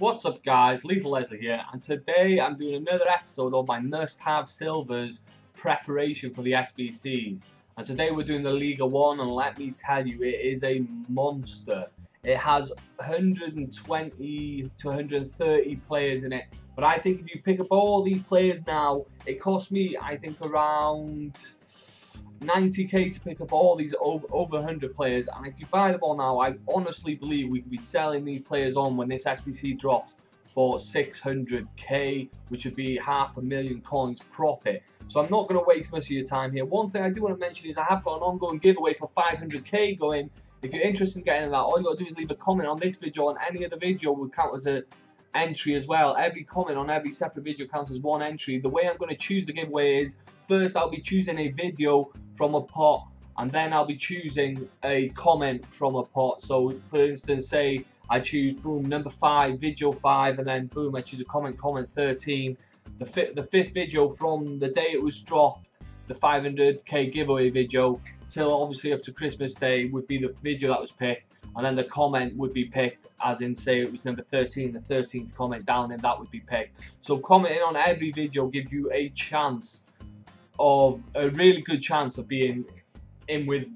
What's up guys, Lethal Leslie here and today I'm doing another episode of my must-have silvers preparation for the SBCs and today we're doing the Liga 1 and let me tell you it is a monster. It has 120 to 130 players in it. But I think if you pick up all these players now it costs me I think around 90k to pick up all these over, over 100 players. And if you buy them all now I honestly believe we could be selling these players on when this SBC drops for 600k which would be half a million coins profit. So I'm not going to waste much of your time here. One thing I do want to mention is I have got an ongoing giveaway for 500k going. If you're interested in getting that all you got to do is leave a comment on this video on any other video will count as a entry as well. Every comment on every separate video counts as one entry. The way I'm going to choose the giveaway is first I'll be choosing a video from a pot and then I'll be choosing a comment from a pot. So for instance, say I choose boom number five, video five, and then boom I choose a comment, comment 13. The fifth, the fifth video from the day it was dropped, the 500k giveaway video, till obviously up to Christmas Day would be the video that was picked and then the comment would be picked as in say it was number 13 the 13th comment down and that would be picked. So commenting on every video gives you a chance of a really good chance of being in with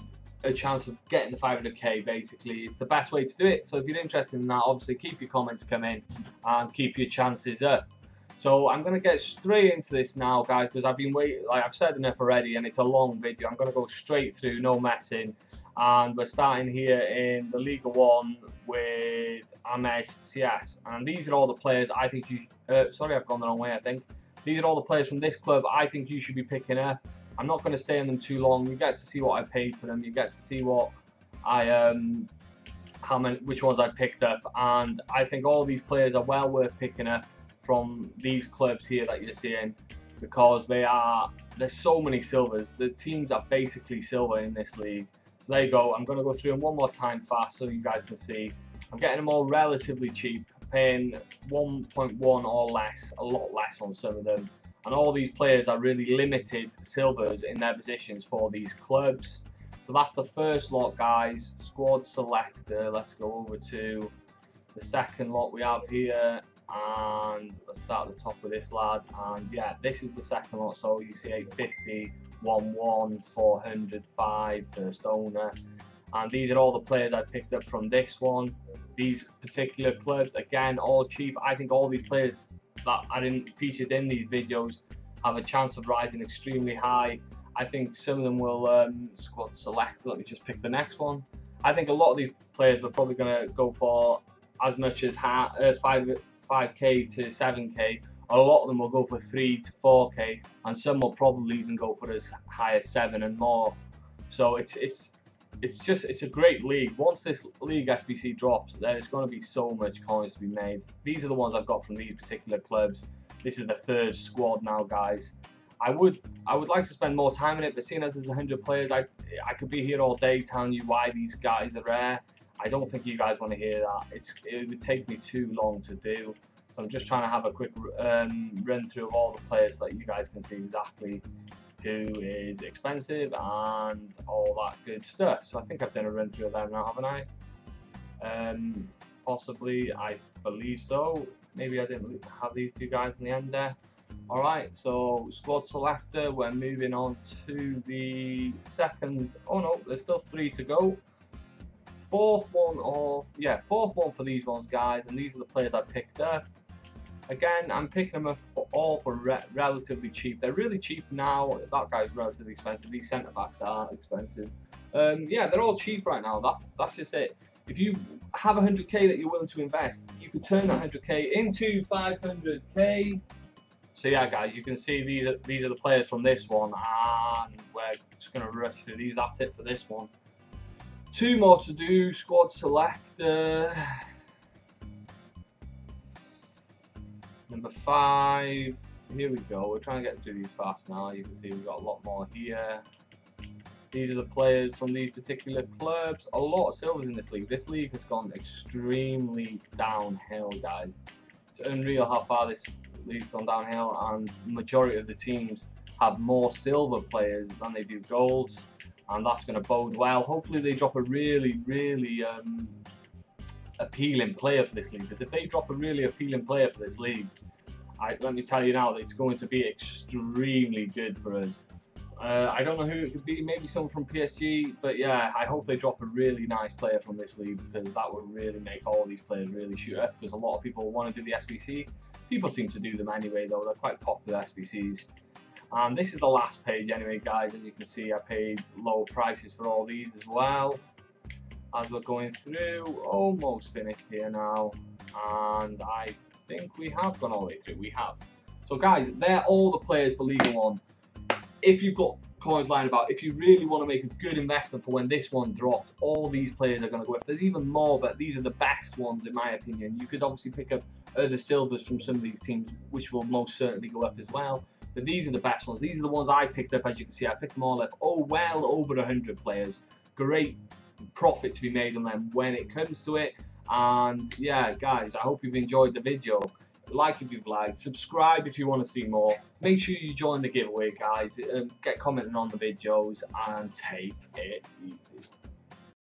a chance of getting the 500k basically. It's the best way to do it. So if you're interested in that obviously keep your comments coming and keep your chances up. So I'm gonna get straight into this now guys because I've been waiting like I've said enough already and it's a long video. I'm gonna go straight through no messing and we're starting here in the Liga 1 with Amiens CS and these are all the players I think you uh, sorry I've gone the wrong way I think. These are all the players from this club I think you should be picking up. I'm not going to stay on them too long. You get to see what I paid for them. You get to see what I um how many which ones I picked up. And I think all these players are well worth picking up from these clubs here that you're seeing because they are there's so many silvers. The teams are basically silver in this league so there you go. I'm going to go through them one more time fast so you guys can see. I'm getting them all relatively cheap, paying 1.1 or less, a lot less on some of them. And all these players are really limited silvers in their positions for these clubs. So that's the first lot, guys. Squad selector. Let's go over to the second lot we have here. And let's start at the top with this lad. And yeah, this is the second lot. So you see 850 1 1, 405, first owner. And these are all the players I picked up from this one. These particular clubs, again, all cheap. I think all these players that I didn't featured in these videos have a chance of rising extremely high. I think some of them will um, squad select. Let me just pick the next one. I think a lot of these players were probably going to go for as much as uh, 5, 5k to 7k a lot of them will go for 3 to 4k and some will probably even go for as high as 7 and more. So it's it's it's just it's a great league. Once this league SBC drops there's going to be so much coins to be made. These are the ones I've got from these particular clubs. This is the third squad now guys. I would I would like to spend more time in it but seeing as there's 100 players I I could be here all day telling you why these guys are rare. I don't think you guys want to hear that. It's it would take me too long to do I'm just trying to have a quick um, run through of all the players so that you guys can see exactly who is expensive and all that good stuff. So I think I've done a run through of them now, haven't I? Um, possibly, I believe so. Maybe I didn't have these two guys in the end there. Alright, so squad selector, we're moving on to the second, oh no, there's still three to go. Fourth one of, yeah, fourth one for these ones guys, and these are the players I picked up. Again, I'm picking them up for all for re relatively cheap. They're really cheap now. That guy's relatively expensive. These centre backs are expensive. Um, yeah, they're all cheap right now. That's that's just it. If you have 100k that you're willing to invest, you could turn that 100k into 500k. So yeah, guys, you can see these are these are the players from this one, and we're just gonna rush through these. That's it for this one. Two more to do. Squad select. Number five, here we go. We're trying to get through these fast now. You can see we've got a lot more here. These are the players from these particular clubs. A lot of silvers in this league. This league has gone extremely downhill, guys. It's unreal how far this league's gone downhill, and majority of the teams have more silver players than they do golds, and that's going to bode well. Hopefully, they drop a really, really um, appealing player for this league. Because if they drop a really appealing player for this league, I, let me tell you now it's going to be extremely good for us. Uh, I don't know who it could be, maybe someone from PSG, but yeah, I hope they drop a really nice player from this league because that would really make all these players really shoot up because a lot of people want to do the SBC. People seem to do them anyway though, they're quite popular SBCs. And this is the last page anyway guys, as you can see I paid low prices for all these as well. As we're going through, almost finished here now, and I think we have gone all the way through, we have. So guys, they're all the players for Liga 1 if you've got coins lying about, if you really want to make a good investment for when this one drops, all these players are going to go up. There's even more, but these are the best ones in my opinion. You could obviously pick up other silvers from some of these teams, which will most certainly go up as well. But these are the best ones. These are the ones I picked up, as you can see. I picked them all up. Oh, well over 100 players. Great profit to be made on them when it comes to it. And yeah, guys, I hope you've enjoyed the video like if you've liked, subscribe if you want to see more. Make sure you join the giveaway, guys, get commenting on the videos, and take it easy.